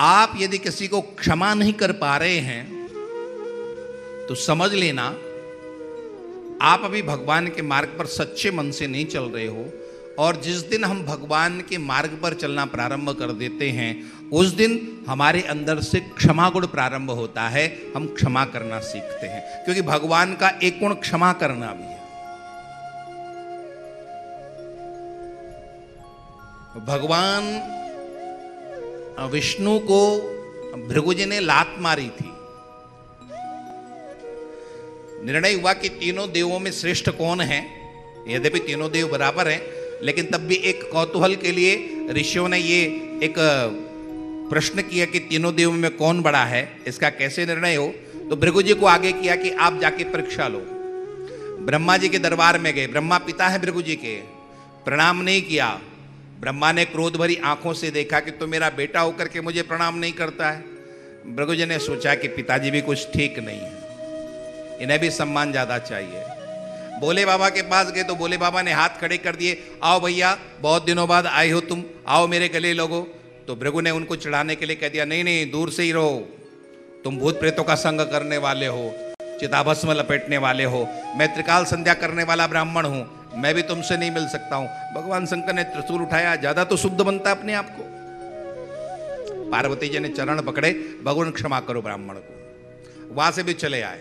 आप यदि किसी को क्षमा नहीं कर पा रहे हैं तो समझ लेना, आप अभी भगवान के मार्ग पर सच्चे मन से नहीं चल रहे हो, और जिस दिन हम भगवान के मार्ग पर चलना प्रारंभ कर देते हैं, उस दिन हमारे अंदर से क्षमा गुण प्रारंभ होता है, हम क्षमा करना सीखते हैं। क्योंकि भगवान का एक गुण क्षमा करना भी है। भगवान विष्णु को भृगुजी ने लात मारी थी। निर्णय हुआ कि तीनों देवों में श्रेष्ठ कौन है? यद्यपि तीनों देव बराबर हैं, लेकिन तब भी एक कौतूहल के लिए ऋषियों ने ये एक प्रश्न किया कि तीनों देवों में कौन बड़ा है? इसका कैसे निर्णय हो? तो भृगु जी को आगे किया कि आप जाके परीक्षा लो। ब्रह्मा जी के दरबार में गए। ब्रह्मा पिता है भृगु जी के। प्रणाम नहीं किया। ब्रह्मा ने क्रोध भरी आँखों से देखा कि तो मेरा बेटा होकर के मुझे प्रणाम नहीं करता है। भृगु जी ने सोचा कि पिताजी भी कुछ ठीक नहीं है। इन्हें भी सम्मान ज़्यादा चाहिए। बोले बाबा के पास गए तो बोले बाबा ने हाथ खड़े कर दिए, आओ भैया, बहुत दिनों बाद आए हो तुम, आओ मेरे गले लोगो। तो भृगु ने उनको चढ़ाने के लिए कह दिया, नहीं नहीं, दूर से ही रहो। तुम भूत प्रेतों का संग करने वाले हो, चिताभस्म लपेटने वाले हो। मैं त्रिकाल संध्या करने वाला ब्राह्मण हूँ। मैं भी तुमसे नहीं मिल सकता हूँ। भगवान शंकर ने त्रिशूल उठाया, ज़्यादा तो शुद्ध बनता अपने आप को। पार्वती जी ने चरण पकड़े, भगवान क्षमा करो ब्राह्मण को। वहाँ से भी चले आए।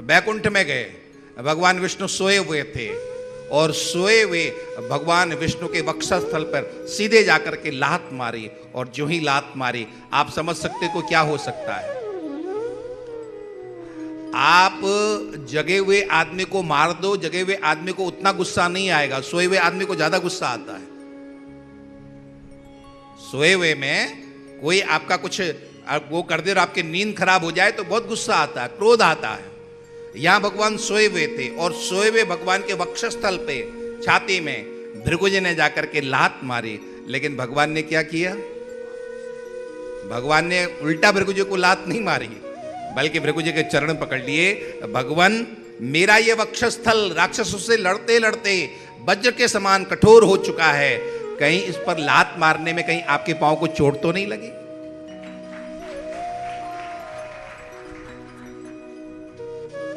बैकुंठ में गए, भगवान विष्णु सोए हुए थे। और सोए हुए भगवान विष्णु के वक्षस्थल पर सीधे जाकर के लात मारी, और जो ही लात मारी, आप समझ सकते को क्या हो सकता है। आप जगे हुए आदमी को मार दो, जगे हुए आदमी को उतना गुस्सा नहीं आएगा, सोए हुए आदमी को ज़्यादा गुस्सा आता है। सोए हुए में कोई आपका कुछ वो कर दे और आपकी नींद खराब हो जाए तो बहुत गुस्सा आता है, क्रोध आता है। यहाँ भगवान सोए हुए थे और सोए हुए भगवान के वक्षस्थल पे, छाती में भृगुजी ने जाकर के लात मारी, लेकिन भगवान ने क्या किया? भगवान ने उल्टा भृगुजी को लात नहीं मारी। बल्कि भृगुजी के चरण पकड़ लिए, भगवान, मेरा ये वक्षस्थल, राक्षसों से लड़ते लड़ते वज्र के समान कठोर हो चुका है। कहीं इस पर लात मारने में कहीं आपके पाँव को चोट तो नहीं लगी?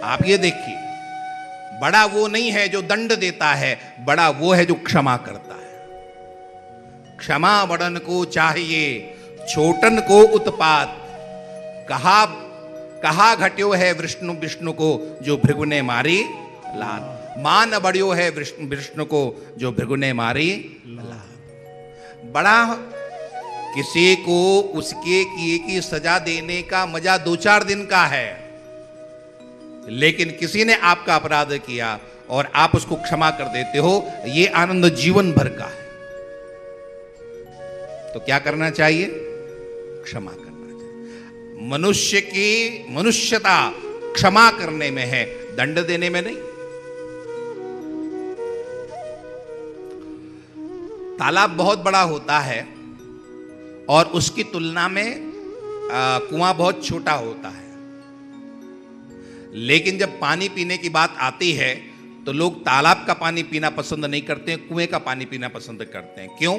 आप ये देखिए, बड़ा वो नहीं है जो दंड देता है, बड़ा वो है जो क्षमा करता है। क्षमा बड़न को चाहिए, छोटन को उत्पात। कहा कहा घट्यो है विष्णु विष्णु को जो भृगु ने मारी? लाल। मान बड़ियो है विष्णु विष्णु को जो भृगु ने मारी? लाल। बड़ा किसी को उसके किए की सजा देने का मज़ा दो चार दिन का है। लेकिन किसी ने आपका अपराध किया और आप उसको क्षमा कर देते हो, ये आनंद जीवन भर का है। तो क्या करना चाहिए? क्षमा करना। मनुष्य की मनुष्यता क्षमा करने में है, दंड देने में नहीं। तालाब बहुत बड़ा होता है और उसकी तुलना में कुआँ बहुत छोटा होता है। लेकिन जब पानी पीने की बात आती है तो लोग तालाब का पानी पीना पसंद नहीं करते हैं कुएँ का पानी पीना पसंद करते हैं। क्यों?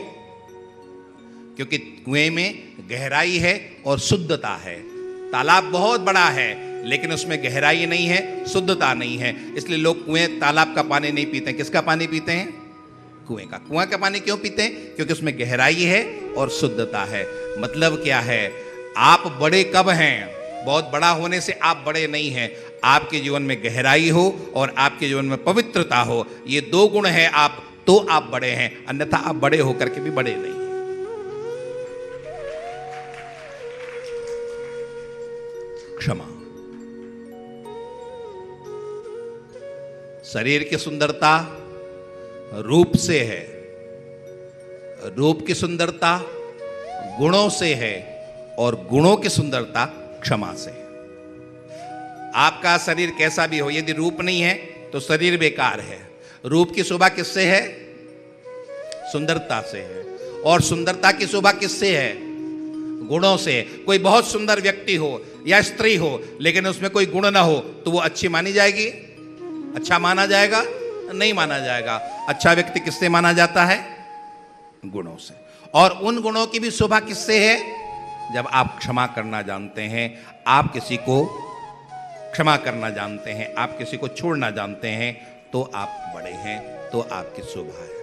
क्योंकि कुएँ में गहराई है और शुद्धता है। तालाब बहुत बड़ा है, लेकिन उसमें गहराई नहीं है, शुद्धता नहीं है। इसलिए लोग कुएँ, तालाब का पानी नहीं पीते किसका पानी पीते हैं? कुएँ का। कुएँ का पानी क्यों पीते हैं? क्योंकि उसमें गहराई है और शुद्धता है। मतलब क्या है? आप बड़े कब हैं? बहुत बड़ा होने से आप बड़े नहीं हैं। आपके जीवन में गहराई हो और आपके जीवन में पवित्रता हो। ये दो गुण है आप तो आप बड़े हैं। अन्यथा आप बड़े होकर के भी बड़े नहीं। क्षमा शरीर की सुंदरता रूप से है रूप की सुंदरता गुणों से है और गुणों की सुंदरता क्षमा से है। आपका शरीर कैसा भी हो, यदि रूप नहीं है तो शरीर बेकार है। रूप की शोभा किससे है? सुंदरता से है। और सुंदरता की शोभा किससे है? गुणों से। कोई बहुत सुंदर व्यक्ति हो या स्त्री हो, लेकिन उसमें कोई गुण ना हो तो वो अच्छी मानी जाएगी? अच्छा माना जाएगा? नहीं माना जाएगा। अच्छा व्यक्ति किससे माना जाता है? गुणों से। और उन गुणों की भी शोभा किससे है? जब आप क्षमा करना जानते हैं, आप किसी को क्षमा करना जानते हैं, आप किसी को छोड़ना जानते हैं तो आप बड़े हैं तो आपकी शोभा है।